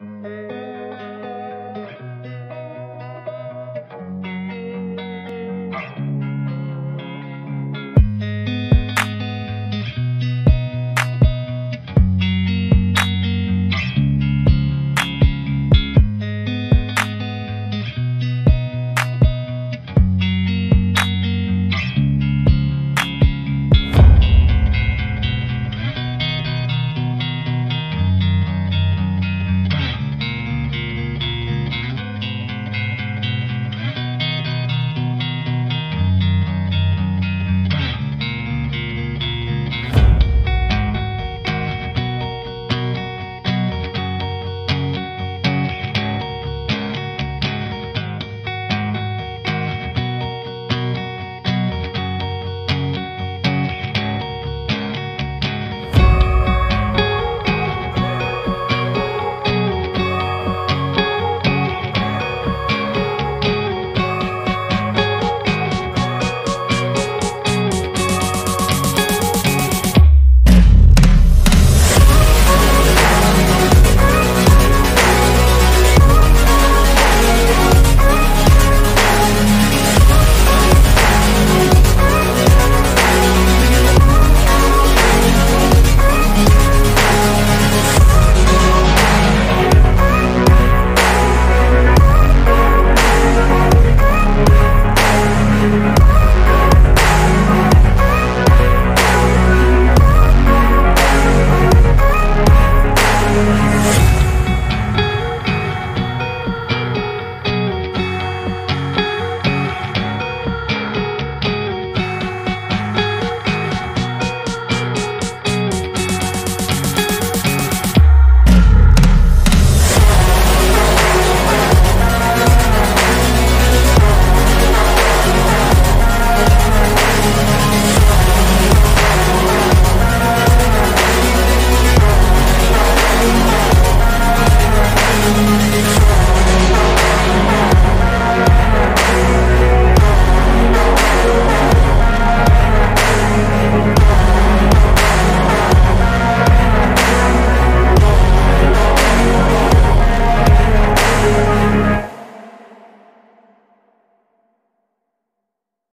Mm-hmm.